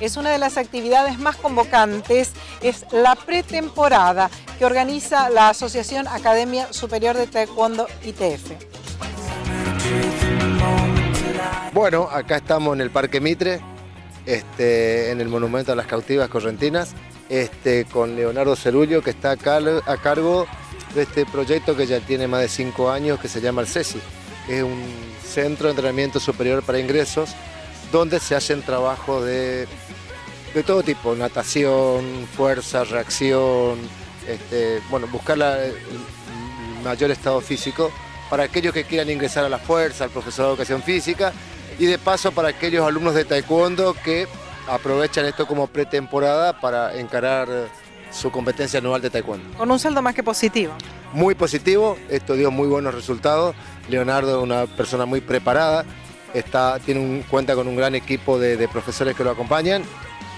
es una de las actividades más convocantes, es la pretemporada que organiza la Asociación Academia Superior de Taekwondo ITF. Bueno, acá estamos en el Parque Mitre, este, en el Monumento a las Cautivas Correntinas, este, con Leonardo Cerullo, que está a cargo de este proyecto que ya tiene más de cinco años, que se llama el CESI. Es un centro de entrenamiento superior para ingresos, donde se hacen trabajos de, de todo tipo, natación, fuerza, reacción, este, bueno, buscar el mayor estado físico para aquellos que quieran ingresar a la fuerza, al profesor de educación física y de paso para aquellos alumnos de taekwondo que aprovechan esto como pretemporada para encarar su competencia anual de taekwondo. Con un saldo más que positivo. Muy positivo, esto dio muy buenos resultados. Leonardo es una persona muy preparada, está, tiene un, cuenta con un gran equipo de, profesores que lo acompañan,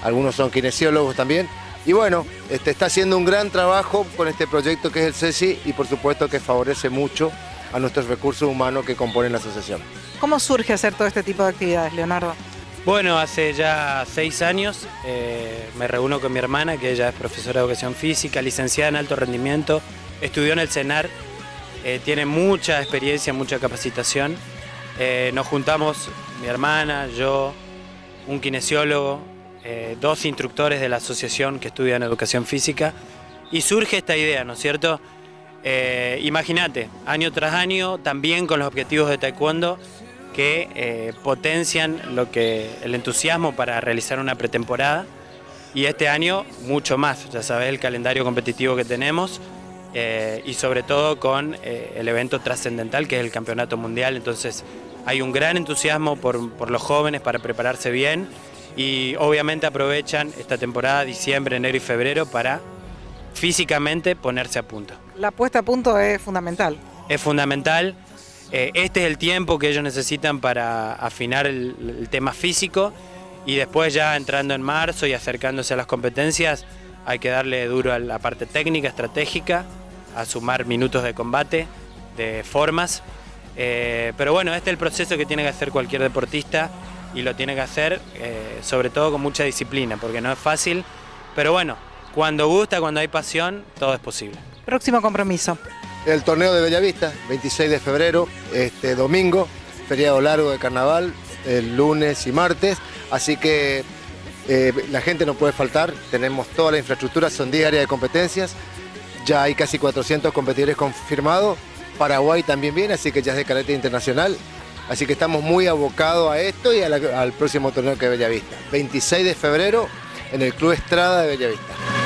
algunos son kinesiólogos también. Y bueno, este, está haciendo un gran trabajo con este proyecto que es el CESI y por supuesto que favorece mucho a nuestros recursos humanos que componen la asociación. ¿Cómo surge hacer todo este tipo de actividades, Leonardo? Bueno, hace ya seis años eh, me reúno con mi hermana, que ella es profesora de educación física, licenciada en alto rendimiento, estudió en el CENAR, eh, tiene mucha experiencia, mucha capacitación. Eh, nos juntamos, mi hermana, yo, un kinesiólogo, dos instructores de la asociación que estudian educación física, y surge esta idea, ¿no es cierto? Imagínate, año tras año, también con los objetivos de taekwondo, que eh, potencian lo que, el entusiasmo para realizar una pretemporada y este año mucho más, ya sabes el calendario competitivo que tenemos eh, y sobre todo con eh, el evento trascendental que es el Campeonato Mundial, entonces hay un gran entusiasmo por, por los jóvenes para prepararse bien y obviamente aprovechan esta temporada, diciembre, enero y febrero para físicamente ponerse a punto. La puesta a punto es fundamental. Es fundamental eh, este es el tiempo que ellos necesitan para afinar el, tema físico y después ya entrando en marzo y acercándose a las competencias hay que darle duro a la parte técnica, estratégica, a sumar minutos de combate, de formas. Eh, pero bueno, este es el proceso que tiene que hacer cualquier deportista y lo tiene que hacer eh, sobre todo con mucha disciplina, porque no es fácil. Pero bueno, cuando gusta, cuando hay pasión, todo es posible. Próximo compromiso el torneo de Bellavista, 26 de febrero, este domingo, feriado largo de carnaval, el lunes y martes, así que eh, la gente no puede faltar, tenemos toda la infraestructura, son 10 áreas de competencias, ya hay casi 400 competidores confirmados, Paraguay también viene, así que ya es de carácter internacional, así que estamos muy abocados a esto y al próximo torneo que es Bellavista, 26 de febrero en el Club Estrada de Bellavista.